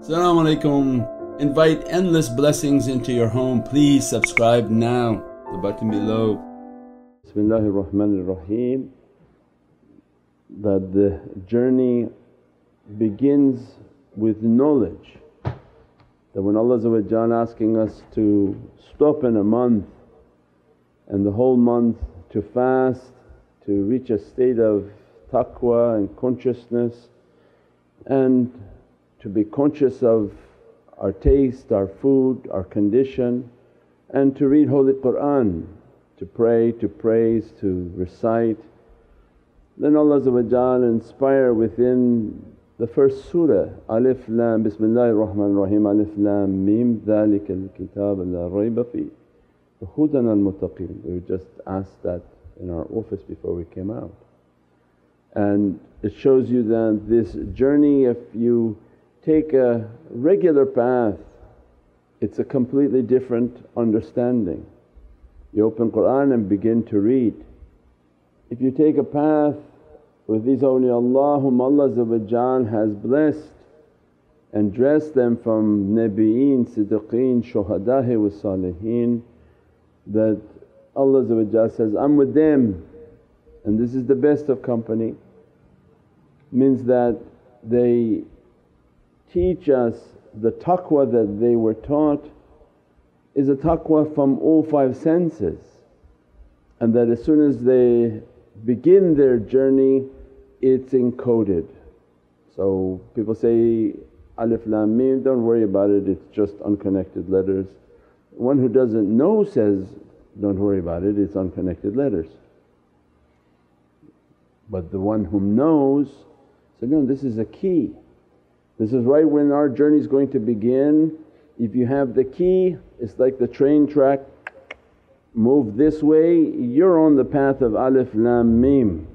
Assalamu alaikum. Invite endless blessings into your home. Please subscribe now, the button below. Bismillahir Rahmanir Rahim that the journey begins with knowledge. That when Allah asking us to stop in a month and the whole month to fast, to reach a state of taqwa and consciousness and to be conscious of our taste, our food, our condition and to read Holy Qur'an, to pray, to praise, to recite. Then Allah inspire within the first surah, Alif Lam Bismillahir Rahman Rahim Alif Lam Mim Dhalikal Kitab La Rayba Fi Hudan al Muttaqeen. We were just asked that in our office before we came out. And it shows you that this journey if you take a regular path it's a completely different understanding. You open Qur'an and begin to read. If you take a path with these awliyaullah whom Allah has blessed and dressed them from nabiyeen, siddiqeen, shuhada'i wa saliheen that Allah says, I'm with them and this is the best of company means that they teach us the taqwa that they were taught is a taqwa from all five senses and that as soon as they begin their journey it's encoded. So people say, Alif Lam Mim, don't worry about it, it's just unconnected letters. One who doesn't know says, don't worry about it, it's unconnected letters. But the one whom knows said, no this is a key. This is right when our journey is going to begin. If you have the key it's like the train track, move this way, you're on the path of Alif Lam Mim.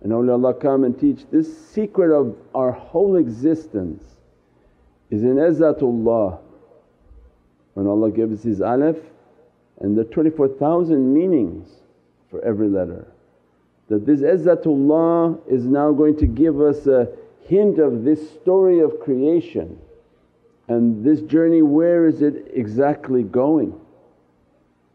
And awliyaullah come and teach this secret of our whole existence is in izzatullah. When Allah gives His alif and the 24,000 meanings for every letter. That this izzatullah is now going to give us a hint of this story of creation and this journey where is it exactly going.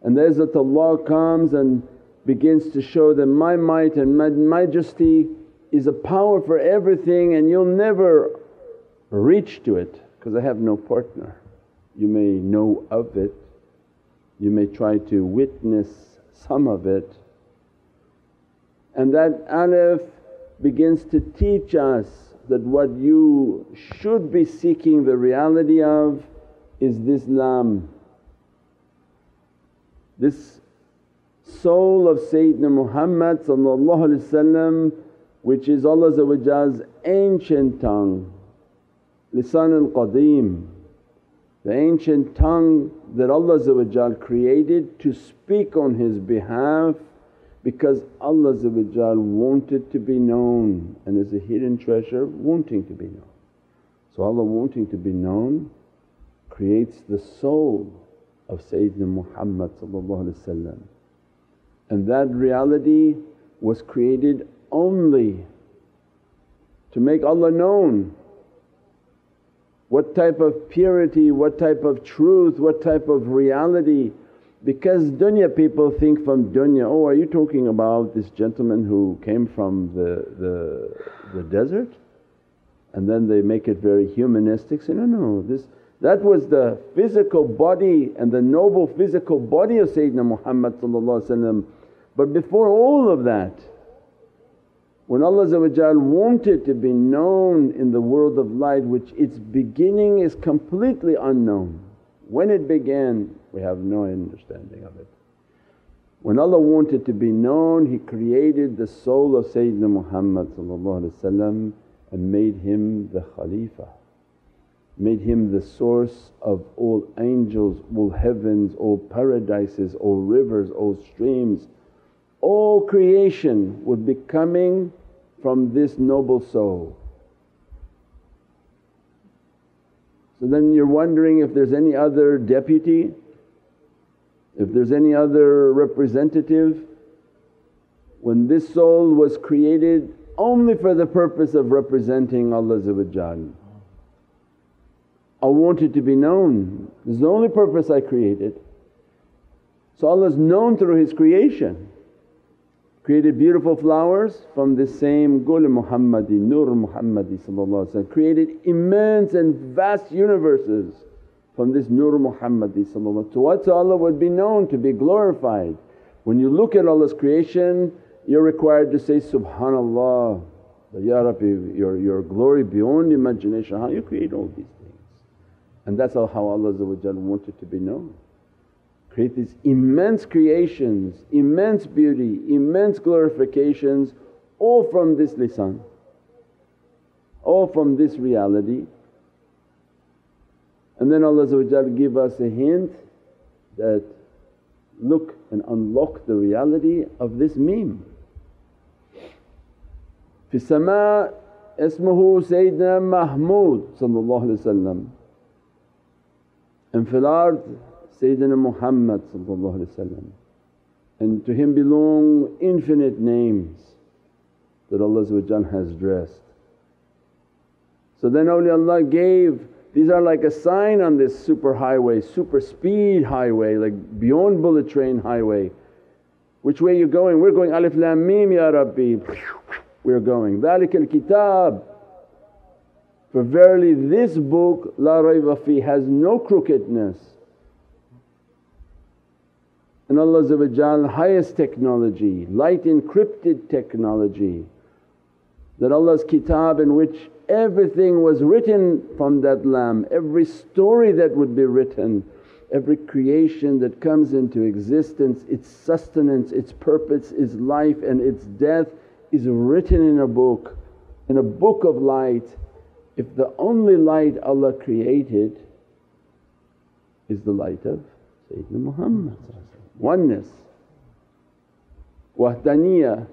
And there's that Allah comes and begins to show that my might and my majesty is a power for everything and you'll never reach to it because I have no partner. You may know of it, you may try to witness some of it and that alif begins to teach us that what you should be seeking the reality of is this lam. This soul of Sayyidina Muhammad which is Allah's ancient tongue, lisan al-qadeem, the ancient tongue that Allah created to speak on His behalf because Allah wanted to be known and is a hidden treasure wanting to be known. So Allah wanting to be known creates the soul of Sayyidina Muhammad and that reality was created only to make Allah known. What type of purity, what type of truth, what type of reality because dunya people think from dunya, oh are you talking about this gentleman who came from the, the, the desert? And then they make it very humanistic, say, no, no this that was the physical body and the noble physical body of Sayyidina Muhammad but before all of that, when Allah wanted to be known in the world of light which its beginning is completely unknown, when it began we have no understanding of it. When Allah wanted to be known He created the soul of Sayyidina Muhammad and made him the Khalifa, made him the source of all angels, all heavens, all paradises, all rivers, all streams, all creation would be coming from this noble soul. So then you're wondering if there's any other deputy, if there's any other representative. When this soul was created only for the purpose of representing Allah I want it to be known. This is the only purpose I created. So Allah is known through His creation. Created beautiful flowers from the same Gul Muhammadi, Nur Muhammadi created immense and vast universes from this Nur Muhammadi to what? Allah would be known to be glorified. When you look at Allah's creation you're required to say, Subhanallah, Ya Rabbi your, your glory beyond imagination, how you create all these things. And that's how Allah wanted to be known. Create these immense creations, immense beauty, immense glorifications all from this lisan, all from this reality. And then Allah give us a hint that look and unlock the reality of this mim. في السماء اسمه Sayyidina محمود صلى الله عليه وسلم and في الأرض Sayyidina Muhammad صلى الله عليه وسلم and to him belong infinite names that Allah has dressed. So then awliyaullah gave these are like a sign on this super highway, super speed highway like beyond bullet train highway. Which way you going? We're going alif lam mim ya Rabbi, we're going. Dhalik kitab. For verily this book la rayba fi has no crookedness. And Allah's highest technology, light encrypted technology that Allah's kitab in which everything was written from that lam, every story that would be written, every creation that comes into existence, its sustenance, its purpose, its life and its death is written in a book, in a book of light. If the only light Allah created is the light of Sayyidina Muhammad oneness, wahdaniyah.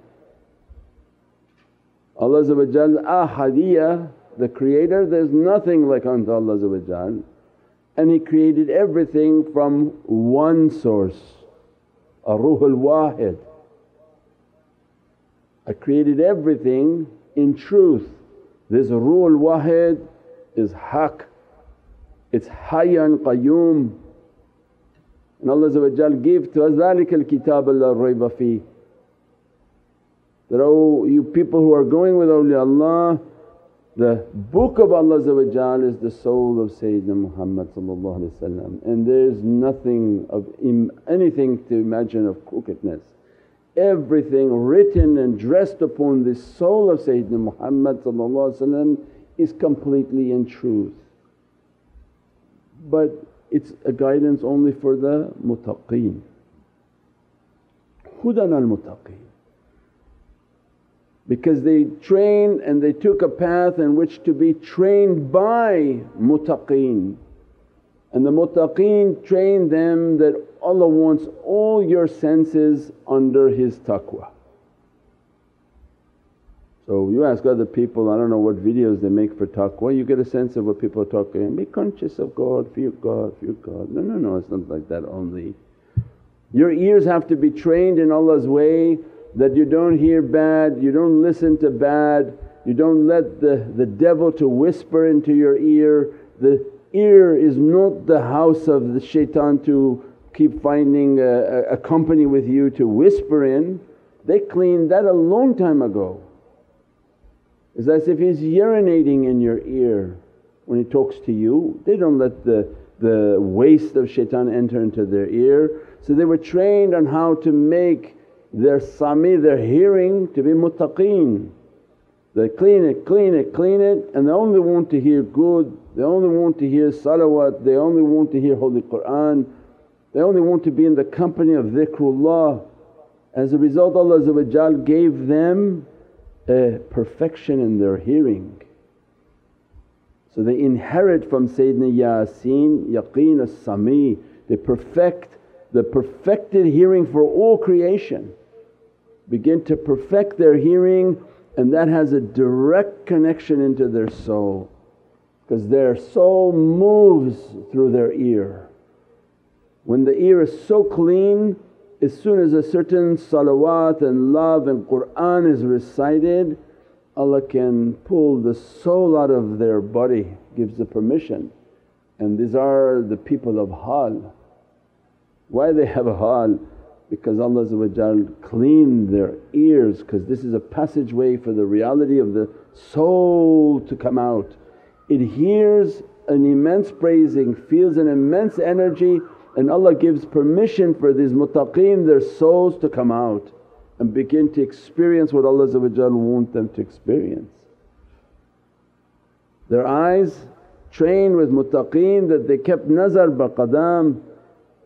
Allah ahadiyah, the creator, there's nothing like unto Allah and He created everything from one source, a ruhul wahid. I created everything in truth. This ruhul wahid is haqq, it's hayyan qayyum and Allah give to us, ذَلِكَ الْكِتَابَ لَا رَيْبَ فِيهِ that, oh you people who are going with awliyaullah, the book of Allah is the soul of Sayyidina Muhammad and there's nothing of anything to imagine of crookedness. Everything written and dressed upon this soul of Sayyidina Muhammad is completely in truth. But it's a guidance only for the muttaqeen. Hudan al muttaqeen because they trained and they took a path in which to be trained by muttaqeen and the muttaqeen trained them that Allah wants all your senses under His taqwa. So you ask other people, I don't know what videos they make for taqwa, you get a sense of what people are talking, be conscious of God, fear God, fear God. No, no, no, it's not like that only. Your ears have to be trained in Allah's way that you don't hear bad, you don't listen to bad, you don't let the, the devil to whisper into your ear. The ear is not the house of the shaitan to keep finding a, a company with you to whisper in. They cleaned that a long time ago. It's as if he's urinating in your ear when he talks to you. They don't let the, the waste of shaitan enter into their ear. So they were trained on how to make their sami, their hearing to be muttaqeen. They clean it, clean it, clean it and they only want to hear good, they only want to hear salawat, they only want to hear Holy Qur'an, they only want to be in the company of dhikrullah. As a result Allah gave them a perfection in their hearing. So they inherit from Sayyidina Yasin yaqeen as-sami, they perfect the perfected hearing for all creation. Begin to perfect their hearing and that has a direct connection into their soul because their soul moves through their ear. When the ear is so clean as soon as a certain salawat and love and Qur'an is recited Allah can pull the soul out of their body, gives the permission and these are the people of hal. Why they have a hal? Because Allah cleaned their ears because this is a passageway for the reality of the soul to come out. It hears an immense praising, feels an immense energy and Allah gives permission for these muttaqeen their souls to come out and begin to experience what Allah want them to experience. Their eyes trained with muttaqeen that they kept nazar baqadam,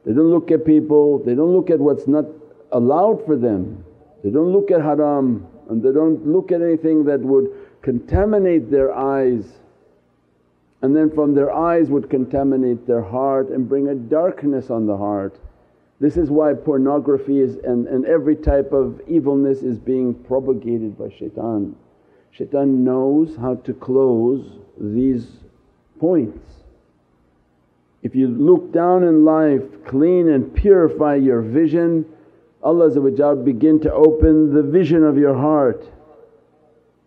they don't look at people, they don't look at what's not allowed for them, they don't look at haram and they don't look at anything that would contaminate their eyes and then from their eyes would contaminate their heart and bring a darkness on the heart. This is why pornography is and, and every type of evilness is being propagated by shaitan. Shaitan knows how to close these points. If you look down in life, clean and purify your vision, Allah begin to open the vision of your heart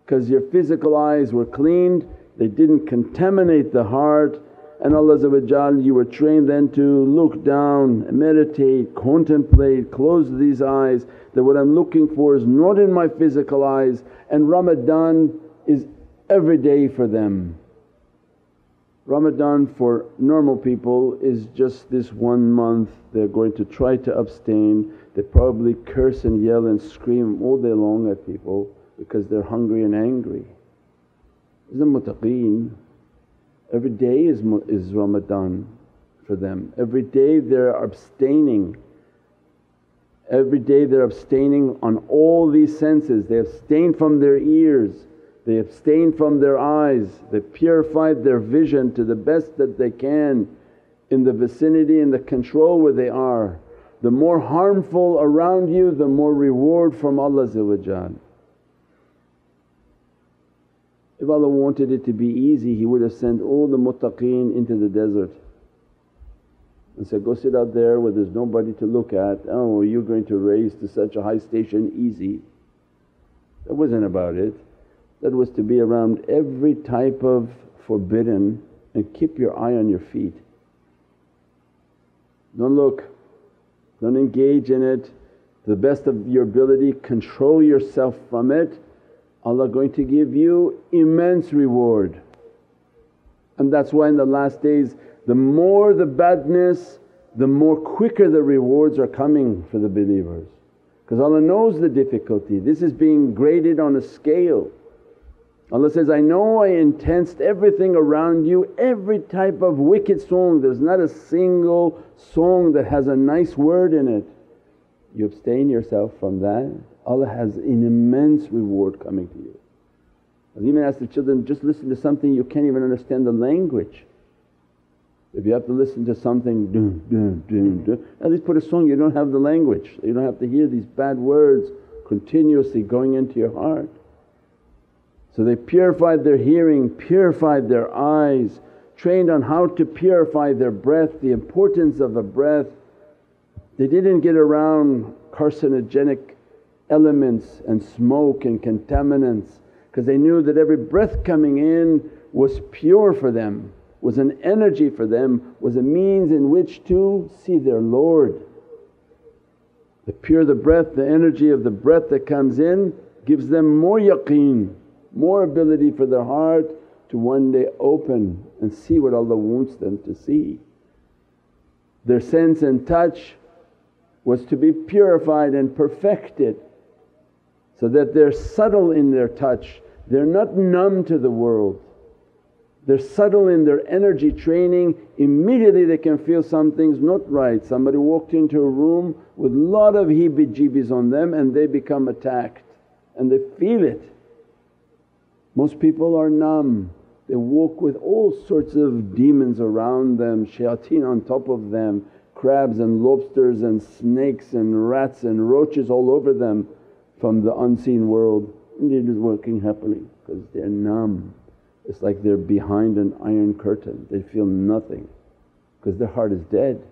because your physical eyes were cleaned they didn't contaminate the heart and Allah you were trained then to look down, meditate, contemplate, close these eyes that what I'm looking for is not in my physical eyes and Ramadan is every day for them. Ramadan for normal people is just this one month they're going to try to abstain, they probably curse and yell and scream all day long at people because they're hungry and angry. The muttaqeen, every day is, is Ramadan for them, every day they're abstaining. Every day they're abstaining on all these senses, they abstain from their ears, they abstain from their eyes, they purified their vision to the best that they can in the vicinity and the control where they are. The more harmful around you the more reward from Allah if Allah wanted it to be easy He would have sent all the muttaqeen into the desert and said, go sit out there where there's nobody to look at, oh you're going to raise to such a high station easy. That wasn't about it. That was to be around every type of forbidden and keep your eye on your feet. Don't look, don't engage in it to the best of your ability, control yourself from it Allah going to give you immense reward. And that's why in the last days the more the badness the more quicker the rewards are coming for the believers. Because Allah knows the difficulty, this is being graded on a scale. Allah says, I know I intensed everything around you, every type of wicked song, there's not a single song that has a nice word in it. You abstain yourself from that Allah has an immense reward coming to you. I even ask the children, just listen to something you can't even understand the language. If you have to listen to something, dun, dun, dun, dun, at least put a song you don't have the language, you don't have to hear these bad words continuously going into your heart. So they purified their hearing, purified their eyes, trained on how to purify their breath, the importance of the breath. They didn't get around carcinogenic elements and smoke and contaminants because they knew that every breath coming in was pure for them, was an energy for them, was a means in which to see their Lord. The pure the breath, the energy of the breath that comes in gives them more yaqeen, more ability for their heart to one day open and see what Allah wants them to see. Their sense and touch was to be purified and perfected so that they're subtle in their touch, they're not numb to the world. They're subtle in their energy training, immediately they can feel something's not right. Somebody walked into a room with a lot of heebie-jeebies on them and they become attacked and they feel it. Most people are numb, they walk with all sorts of demons around them, shayateen on top of them, crabs and lobsters and snakes and rats and roaches all over them from the unseen world and they're working happily because they're numb. It's like they're behind an iron curtain, they feel nothing because their heart is dead.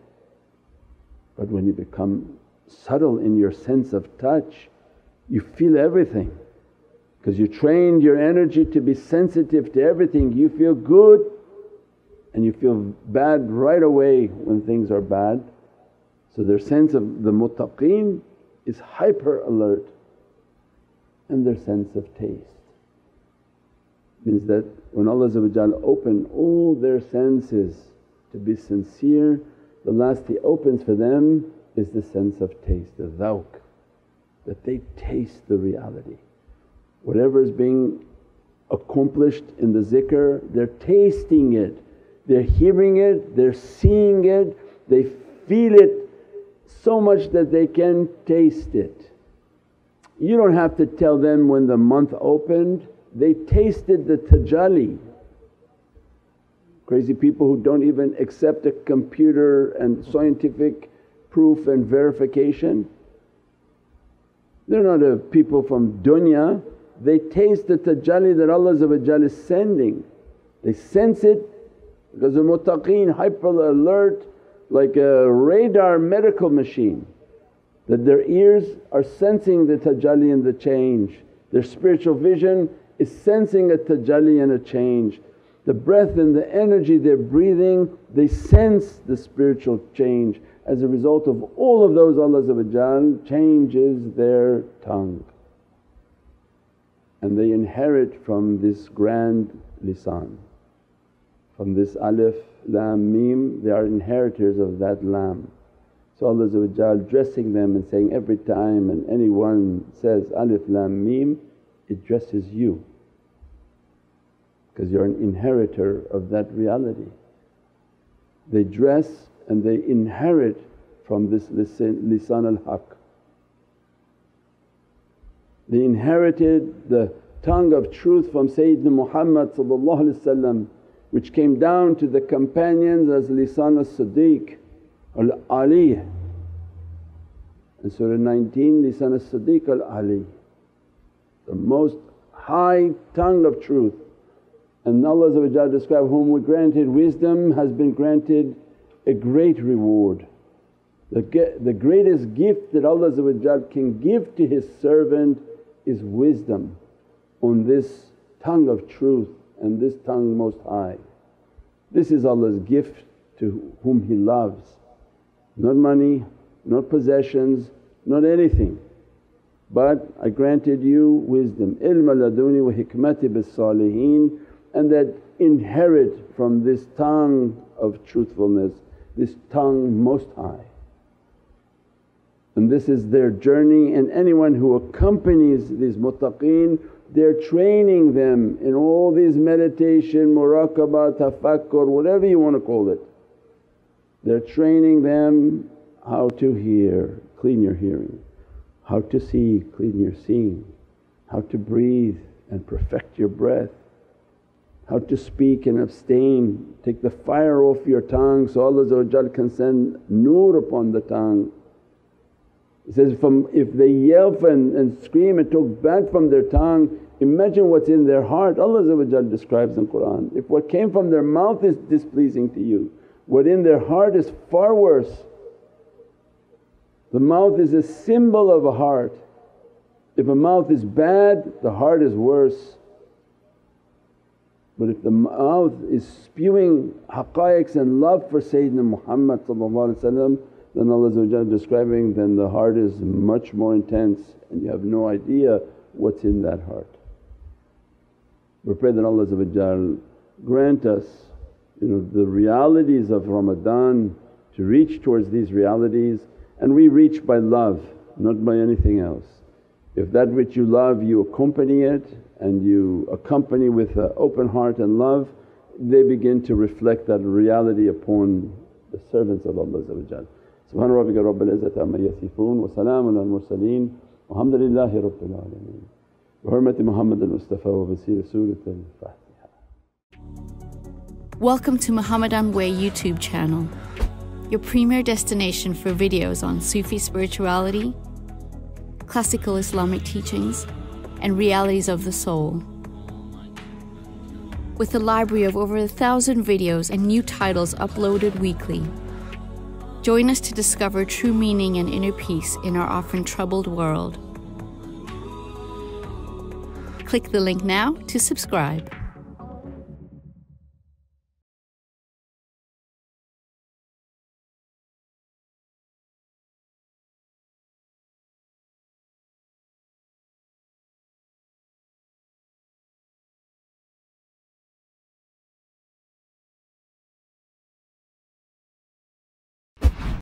But when you become subtle in your sense of touch, you feel everything because you trained your energy to be sensitive to everything. You feel good, and you feel bad right away when things are bad. So their sense of the muttaqeen is hyper alert and their sense of taste. Means that when Allah open all their senses to be sincere, the last He opens for them is the sense of taste, the dhawq, that they taste the reality. Whatever is being accomplished in the zikr, they're tasting it, they're hearing it, they're seeing it, they feel it so much that they can taste it. You don't have to tell them when the month opened, they tasted the tajalli. Crazy people who don't even accept a computer and scientific proof and verification. They're not a people from dunya, they taste the tajalli that Allah is sending. They sense it because the muttaqeen hyper alert like a radar medical machine that their ears are sensing the tajalli and the change. Their spiritual vision is sensing a tajalli and a change. The breath and the energy they're breathing, they sense the spiritual change. As a result of all of those Allah changes their tongue and they inherit from this grand lisan. From this alif, lam, mim, they are inheritors of that lam. So Allah dressing them and saying, every time and anyone says alif, lam, mim, it dresses you because you're an inheritor of that reality. They dress and they inherit from this lisan al-haq. They inherited the tongue of truth from Sayyidina Muhammad which came down to the companions as lisan al-Siddiq al-Ali. In Surah 19 lisan al-Siddiq al-Ali, the most high tongue of truth. And Allah described, whom we granted wisdom has been granted a great reward. The, the greatest gift that Allah can give to His servant is wisdom on this tongue of truth and this tongue most high. This is Allah's gift to whom He loves, not money, not possessions, not anything. But I granted you wisdom, ilm laduni wa hikmati bis salihin and that inherit from this tongue of truthfulness, this tongue most high. And this is their journey and anyone who accompanies these muttaqeen they're training them in all these meditation, muraqabah, tafakkur, whatever you want to call it. They're training them how to hear, clean your hearing, how to see, clean your seeing, how to breathe and perfect your breath, how to speak and abstain, take the fire off your tongue so Allah can send nur upon the tongue. It says, from if they yelp and, and scream and talk bad from their tongue, imagine what's in their heart. Allah describes in Qur'an, if what came from their mouth is displeasing to you, what in their heart is far worse. The mouth is a symbol of a heart. If a mouth is bad, the heart is worse. But if the mouth is spewing haqqaiqs and love for Sayyidina Muhammad then Allah describing, then the heart is much more intense and you have no idea what's in that heart. We pray that Allah grant us you know, the realities of Ramadan to reach towards these realities and we reach by love not by anything else. If that which you love you accompany it and you accompany with an open heart and love they begin to reflect that reality upon the servants of Allah سبحان ربك رب العزة عما يصفون وسلام على المرسلين والحمد لله رب العالمين بحرمة محمد المصطفى وبسير سورة الفاتحة Welcome to Muhammadan Way YouTube channel, your premier destination for videos on Sufi spirituality, classical Islamic teachings, and realities of the soul. With a library of over a thousand videos and new titles uploaded weekly, Join us to discover true meaning and inner peace in our often troubled world. Click the link now to subscribe.